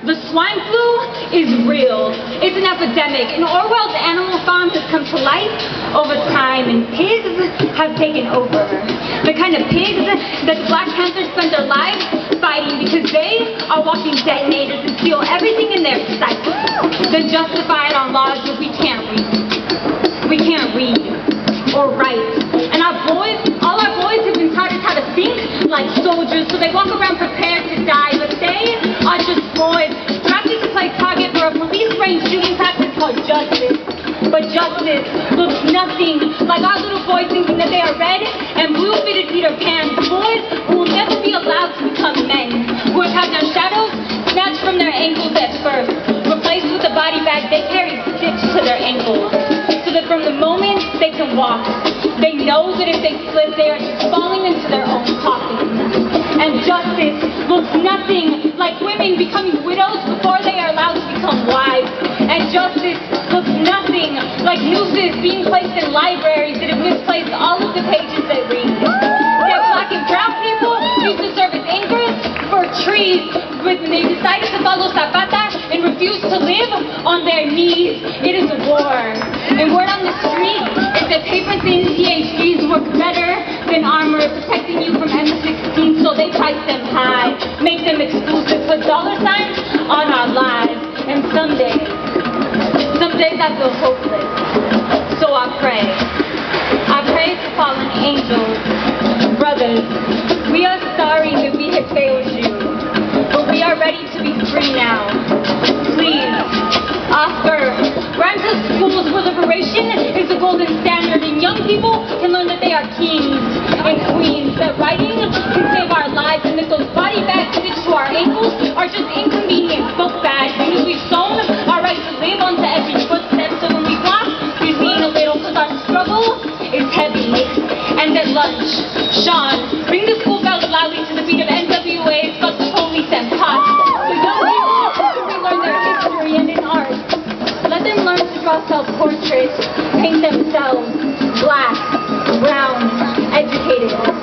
The swine flu is real. It's an epidemic, and Orwell's Animal Farm has come to life over time, and pigs have taken over. The kind of pigs that the Black Panthers spend their lives fighting because they are walking detonators and steal everything in their sight, then justify it on laws that we can't read. We can't read or write. And our boys, all our boys have been taught how to think like soldiers, so they walk around range shooting practice called justice. But justice. Looks nothing. Like our little boys thinking that they are red and blue-fitted Peter Pan, boys who will never be allowed to become men, who have had their shadows snatched from their ankles at birth, replaced with a body bag they carry stitched to their ankles, so that from the moment they can walk, they know that if they slip, they are just falling into their own coffins. And justice looks nothing like women becoming widows And justice looks nothing like nooses being placed in libraries that have misplaced all of the pages they read. That black and brown people used to serve as anchors for trees when they decided to follow Zapata and refused to live on their knees. It is a war. And word on the street is that paper-thin PhDs work better than armor protecting you from M16, so they price them high, make them exclusive, put dollar signs I feel hopeless, so I pray. I pray to fallen angels, brothers. We are sorry that we have failed you, but we are ready to be free now. Please, Oscar, us schools liberation is the golden standard, and young people can learn that they are kings and queens, lunch, Sean, ring the school bells loudly to the beat of NWA, fuck the police. So young people can relearn their history and in art. Let them learn to draw self-portraits, paint themselves black, brown, educated.